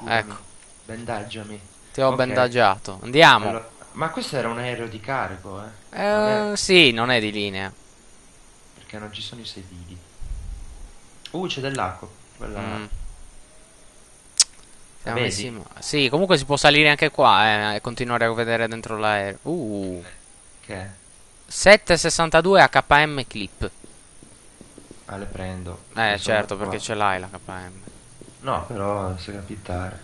Curami. Ecco. Bendaggiami. Ti ho Ok. bendaggiato. Andiamo. Allora- ma questo era un aereo di carico, eh? Eh, Non è- sì, non è di linea. Perché non ci sono i sedili. Uh, c'è dell'acqua. Quella... Mm. Messi Sì, comunque si può salire anche qua eh, e continuare a vedere dentro l'aereo. Uh. Che è? 762 HM clip. Ah, le prendo. Eh, certo, perché ce l'hai la KM. No, però se capitare.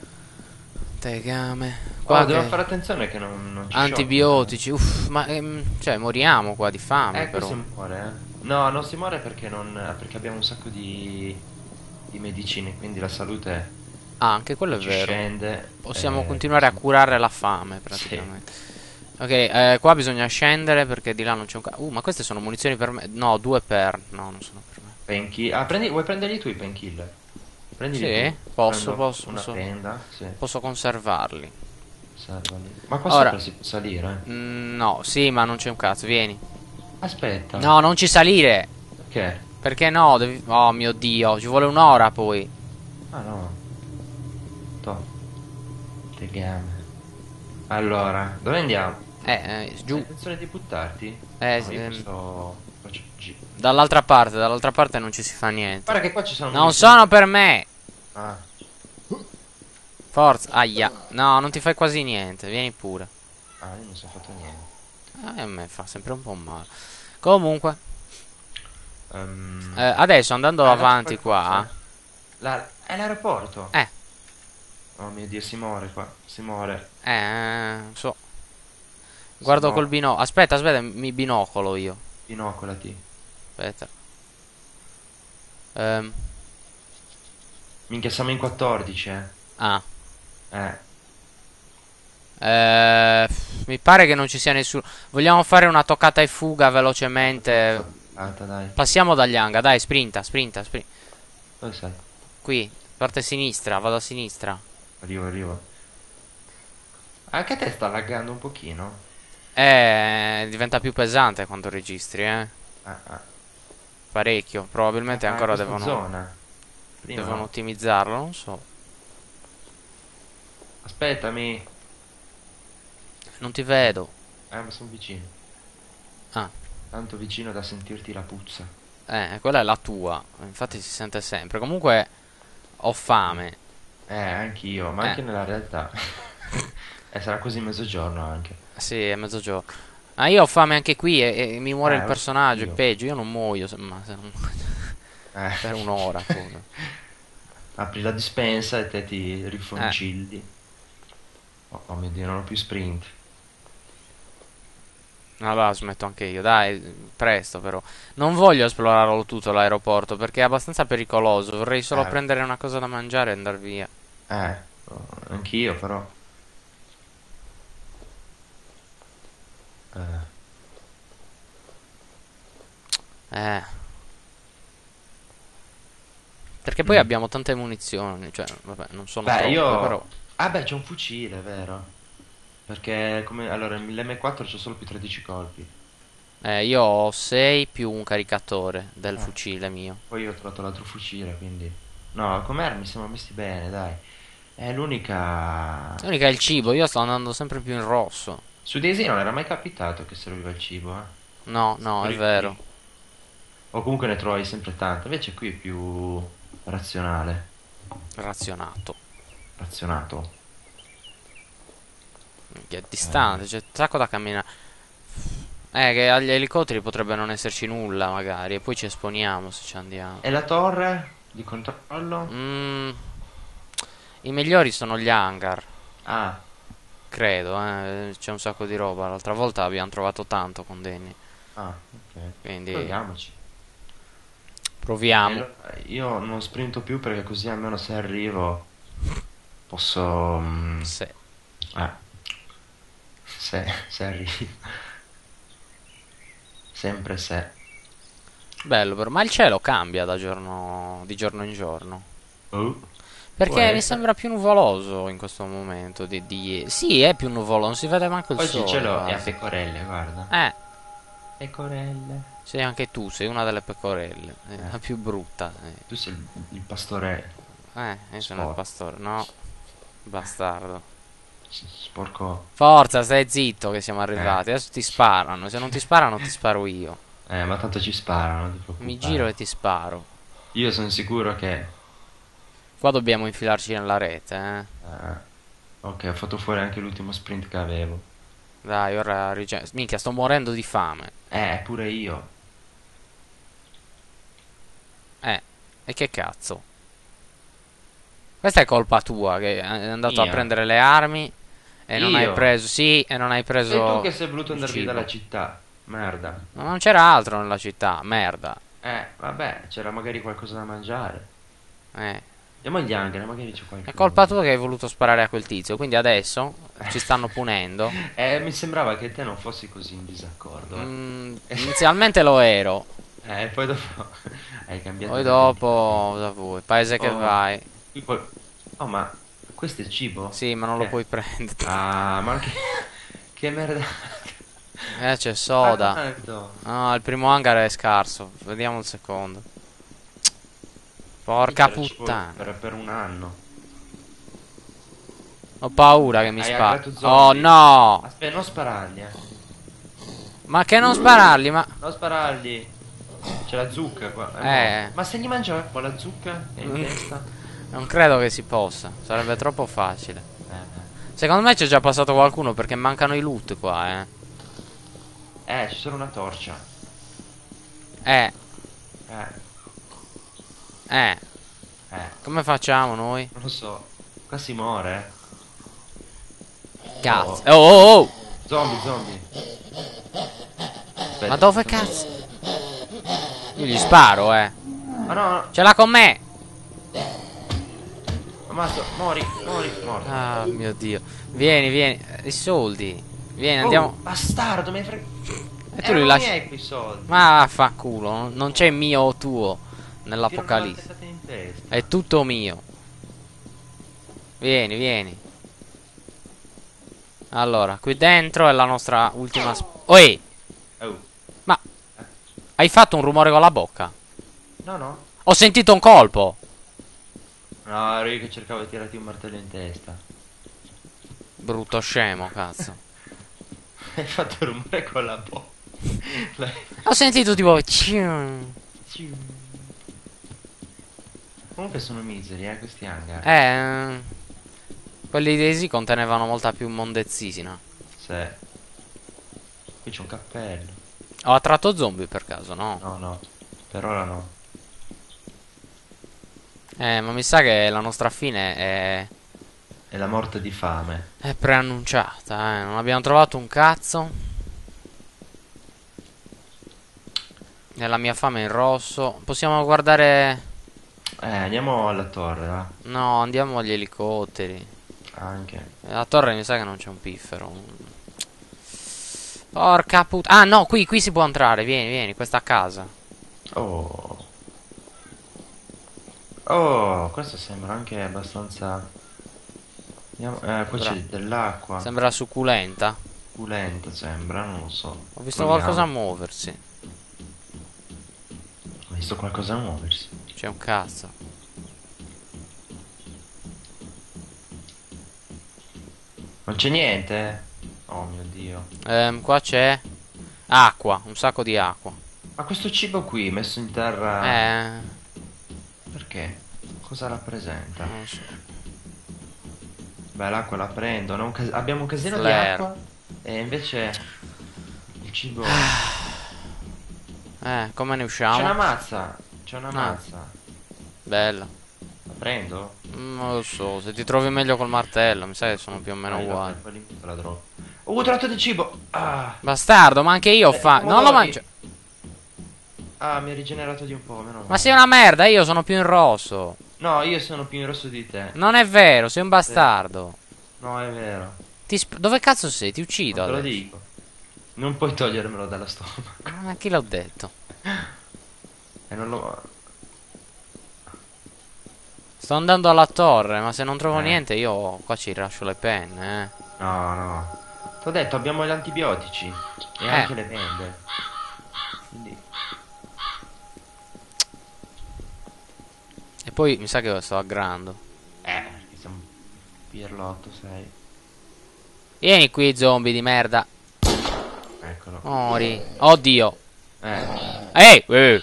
Tegame. Qua Qua devo che- fare attenzione che non, non ci Antibiotici. Uff, ma ehm, cioè moriamo qua di fame Eh, però. questo muore, eh. No, non si muore perché non. perché abbiamo un sacco di. di medicine, quindi la salute Ah, anche quello è vero. scende. Possiamo eh, continuare a sì. curare la fame praticamente. Ok, eh, qua bisogna scendere perché di là non c'è un Uh, ma queste sono munizioni per me. No, due per. No, non sono per me. Painkiller. Ah, prendi, vuoi prenderli tu i painkiller? Prendili Sì, posso, posso, posso. tenda, sì, Posso conservarli. servali. Ma qua Ora- si può salire? Mm, no, sì, ma non c'è un cazzo, vieni. Aspetta. No, non ci salire. Che? Perché no? Devi... Oh mio dio, ci vuole un'ora poi. Ah no. To. Che game. Allora, dove andiamo? Eh, eh, Hai giù. intenzione di buttarti? Eh, No, sì, io posso... G. Dall'altra parte, dall'altra parte non ci si fa niente. Guarda che qua ci sono... Non sono per me. Ah, Forza, aia. No, non ti fai quasi niente. Vieni pure. ah, io non sono fatto niente. Eh, a me fa sempre un po' male. Comunque, Ehm, eh, adesso andando ah, avanti qua. La- È l'aeroporto. Eh. Oh mio dio, si muore qua. Si muore. Eh, so. Guardo col binocolo. Aspetta, aspetta, mi binocolo io. Binocolati. Aspetta. Ehm, Minchia, siamo in 14, eh. ah. Eh. Eh, mi pare che non ci sia nessuno. Vogliamo fare una toccata e fuga velocemente. Alta, dai. Passiamo dagli hanga, dai, sprinta, sprinta, sprinta. Dove sei? Qui, parte sinistra, vado a sinistra. Arrivo, arrivo. Anche a te sta laggando un pochino. Eh, diventa più pesante quando registri, eh. Ah, ah. Parecchio. Probabilmente Ah, ancora devono, zona. Prima. devono ottimizzarlo, non so. Aspettami. Non ti vedo. Eh, ma sono vicino. Ah. Tanto vicino da sentirti la puzza. Eh, quella è la tua. Infatti si sente sempre. Comunque ho fame. Eh, anch'io, ma Eh. anche nella realtà. e sarà così mezzogiorno anche. Sì, è mezzogiorno. Ah, io ho fame anche qui e, e mi muore Eh, il personaggio. È io. peggio. Io non muoio. se- Ma se non... Eh. per un'ora. Apri la dispensa e te ti rifoncilli. Oh, oh mio dio, non ho più sprint. Allora smetto anche io. Dai, presto però. Non voglio esplorarlo tutto l'aeroporto perché è abbastanza pericoloso. Vorrei solo Eh. prendere una cosa da mangiare e andare via. Eh, oh, anch'io però. Eh, Eh. Perché poi Mm. abbiamo tante munizioni. Cioè, vabbè, non sono Beh, troppe, io... però. Ah beh, c'è un fucile, vero? Perché come... Allora, l'M4 c'è solo più 13 colpi. Eh, io ho 6 più un caricatore del Eh. fucile mio. Poi io ho trovato l'altro fucile, quindi... No, come armi siamo messi bene, dai. È l'unica... L'unica è il cibo, io sto andando sempre più in rosso. Su Daisy non era mai capitato che serviva il cibo, eh? No, no, è Poi- vero. O comunque ne trovi sempre tanto. Invece qui è più razionale. Razionato. Razionato. Che è distante, c'è un sacco da camminare. Eh, che agli elicotteri potrebbe non esserci nulla, magari. E poi ci esponiamo se ci andiamo. E la torre di controllo? Mm, I migliori sono gli hangar. Ah, Credo, eh. C'è un sacco di roba. L'altra volta abbiamo trovato tanto con Danny. ah, ok. Quindi Proviamoci. proviamo. E allora, io non sprinto più perché così almeno se arrivo posso... mm, Se- eh, se, se arrivo. Sempre se. Bello, però. Ma il cielo cambia da giorno... di giorno in giorno. Oh, Perché mi sembra più nuvoloso in questo momento di, di. Sì, è più nuvoloso, non si vede manco il Oggi sole. il cielo è a pecorelle, guarda. Eh, Pecorelle. sì, anche tu sei una delle pecorelle. È Eh. la più brutta. Eh, Tu sei il, il pastore. eh io sono il Sport. pastore. No, Bastardo. Sporco. Forza, stai zitto che siamo arrivati. Adesso ti sparano. Se non ti sparano, ti sparo io. Eh, ma tanto ci sparano. Mi giro e ti sparo. Io sono sicuro che... Qua dobbiamo infilarci nella rete, eh. eh, Ok, ho fatto fuori anche l'ultimo sprint che avevo. Dai, ora rigen- Minchia, sto morendo di fame. Eh, pure io. Eh, e che cazzo? Questa è colpa tua che è andato a Mia. prendere le armi e non hai Io? preso. Sì, e non hai preso. Sei tu che sei voluto andare via dalla città. Merda. Ma non c'era altro nella città, merda. Eh, vabbè, c'era magari qualcosa da mangiare. Eh. Andiamo agli hangar, magari c'è qualcosa. È colpa tua che hai voluto sparare a quel tizio, quindi adesso ci stanno punendo. Eh, mi sembrava che te non fossi così in disaccordo. eh. Mm, inizialmente lo ero, Eh, poi dopo hai cambiato. poi dopo da voi, paese che Oh. vai. Qui poi- Oh, ma questo è cibo? Sì, ma non lo Eh. puoi prendere. Ah, ma che, che merda. Eh, c'è soda. Tanto. No, il primo hangar è scarso. Vediamo il secondo. Porca puttana. Per, per un anno. Ho paura che mi spari. Oh no! Aspetta, non sparargli, eh. Ma che non spararli, ma. Non sparargli. C'è la zucca qua. Eh. no. Ma se gli mangia qua la zucca è in Mm. testa? Non credo che si possa. Sarebbe troppo facile. Eh, eh. Secondo me c'è già passato qualcuno perché mancano i loot qua, eh. Eh, c'è solo una torcia. Eh, Eh, eh. eh, Come facciamo noi? non lo so. Qua si muore. eh. Cazzo. Oh, oh, oh. Zombie, zombie. Aspetta, Ma dove cazzo? Io gli sparo, eh. Ma no, no, Ce l'ha con me. ammazzo, mori, mori, morto. Ah, mio dio. Vieni, vieni. Eh, I soldi. Vieni, Oh, andiamo. bastardo, mi hai fregato. E tu li lasci. Ma fa culo. non- c'è mio o tuo nell'apocalisse. È tutto mio. Vieni, vieni. Allora, qui dentro è la nostra ultima. Oi! Oh, Ma hai fatto un rumore con la bocca? no, no. Ho sentito un colpo. No, ero io che cercavo di tirarti un martello in testa. Brutto scemo, cazzo. Hai fatto rumore con la bocca. Ho sentito tipo. Comunque sono miseri, eh, questi hangar. Eh. Quelli di Easy contenevano molta più mondezzina. Sì. Qui c'è un cappello. Ho attratto zombie per caso, no? No, no. Per ora no. Eh, ma mi sa che la nostra fine è. È la morte di fame. È preannunciata, eh. Non abbiamo trovato un cazzo. Nella mia fame in rosso. Possiamo guardare. Eh, andiamo alla torre, va. No, andiamo agli elicotteri. Anche. La torre mi sa che non c'è un piffero. Porca puttana. Ah, no, qui, qui si può entrare. Vieni, vieni, questa casa. Oh. Oh, questo sembra anche abbastanza... Andiamo... Eh, qua c'è dell'acqua. Sembra succulenta. Succulento sembra, non lo so. Ho visto Proviamo. qualcosa muoversi. Ho visto qualcosa muoversi. C'è un cazzo. Non c'è niente? eh? Oh mio dio. Ehm, qua c'è acqua, un sacco di acqua. Ma questo cibo qui messo in terra... Eh, Perché? Cosa rappresenta? non so. Beh, l'acqua la prendo. un cas- Abbiamo un casino di Flare. acqua. E invece... Il cibo... Eh, come ne C'è una usciamo? mazza. C'è una Ah. mazza. Bella. La prendo? Mm, Non lo so, se ti trovi meglio col martello, mi sa che sono più o meno uguali. la trovo. Oh, ho trovato del cibo! Ah, Bastardo, ma anche io ho Eh, fa... Non lo mangio. ah, mi ha rigenerato di un po', meno male. Ma sei una merda, io sono più in rosso. No, io sono più in rosso di te. Non è vero, sei un bastardo. No, è vero. Dove cazzo sei? Ti uccido Non te lo adesso. dico. Non puoi togliermelo dalla stomaco. Ma chi l'ho detto? E non lo... Sto andando alla torre, ma se non trovo Eh. niente io qua ci lascio le penne, eh. No, no. Ti ho detto, abbiamo gli antibiotici. E Eh. anche le vende. Quindi... E poi mi sa che sto aggrando. Eh, perché siamo Pierlotto sei. Vieni qui, zombie di merda. Eccolo. Mori. Oddio. Eh, Ehi! eh.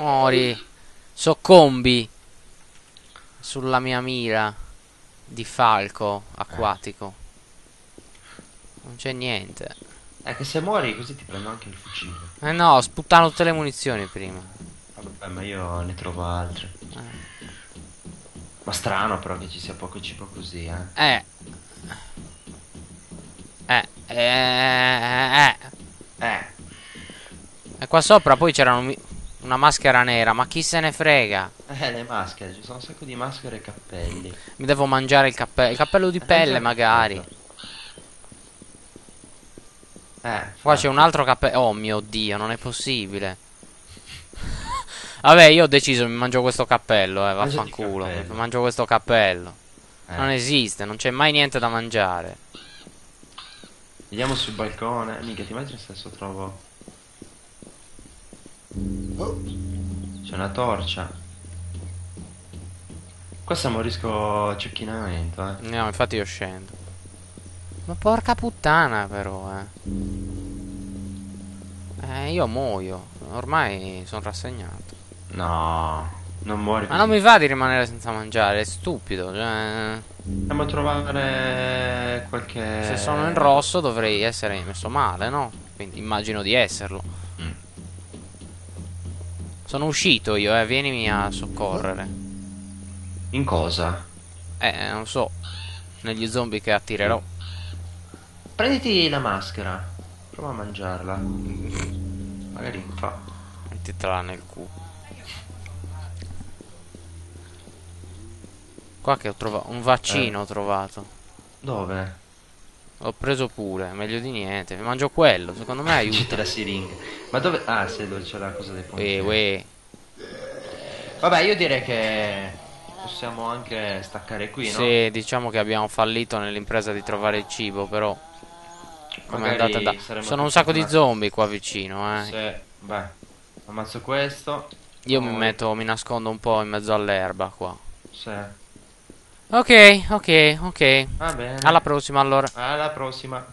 Mori. Soccombi. Sulla mia mira. Di falco acquatico. Non c'è niente. è che se muori così ti prendo anche il fucile. Eh no, sputtano tutte le munizioni prima. Vabbè, ma io ne trovo altre. Eh. Ma strano però che ci sia poco cibo così, eh. Eh. Eh. Eh. eh. Eh, E qua sopra poi c'era un- una maschera nera, ma chi se ne frega? eh, le maschere, ci sono un sacco di maschere e cappelli. Mi devo mangiare il cappello. Il cappello di Eh, pelle, magari. Eh, Qua c'è un altro cappello. Oh mio dio, non è possibile. Vabbè, io ho deciso, mi mangio questo cappello, eh, vaffanculo. Mi mangio questo cappello. Eh, Non esiste, non c'è mai niente da mangiare. Andiamo sul balcone. Mica, ti immagini se adesso trovo... C'è una torcia. Qua siamo a rischio cecchinamento, eh. No, infatti io scendo. Ma porca puttana, però, eh. Eh, io muoio. Ormai sono rassegnato. No, non muori Ma così. non mi va di rimanere senza mangiare, è stupido. Cioè, Andiamo a trovare qualche... se sono in rosso dovrei essere messo male, no? Quindi immagino di esserlo. Sono uscito io, eh, vienimi a soccorrere. In cosa? Eh, non so. Negli zombie che attirerò. Prenditi la maschera. Prova a mangiarla. Magari fa. Mettitela nel culo. Qua che ho trovato un vaccino ho trovato. Dove? L'ho preso pure, meglio di niente. Mangio quello, secondo me Aiuta aiuta. la siringa. Ma dove? Ah, sì, dove c'è la cosa dei Uè, pompieri. uè. Vabbè, io direi che possiamo anche staccare qui, no? Sì, diciamo che abbiamo fallito nell'impresa di trovare il cibo, però come è andata da... Sono un sacco di zombie qua vicino, eh. Sì, beh. Ammazzo questo. Io mi metto, mi nascondo un po' in mezzo all'erba qua. Sì. Ok, ok, ok. Va bene. Alla prossima allora. Alla prossima.